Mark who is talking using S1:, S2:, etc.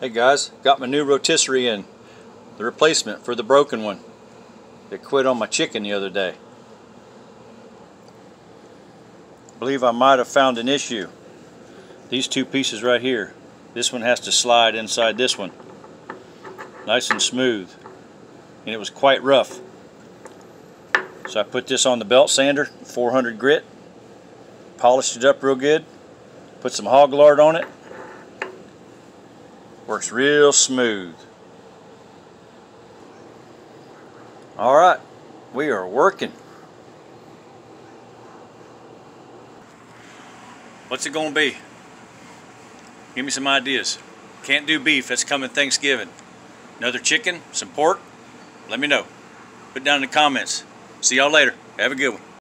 S1: Hey guys, got my new rotisserie in. The replacement for the broken one. It quit on my chicken the other day. believe I might have found an issue. These two pieces right here. This one has to slide inside this one. Nice and smooth. And it was quite rough. So I put this on the belt sander, 400 grit. Polished it up real good. Put some hog lard on it Works real smooth. All right, we are working. What's it gonna be? Give me some ideas. Can't do beef, that's coming Thanksgiving. Another chicken, some pork? Let me know. Put down in the comments. See y'all later. Have a good one.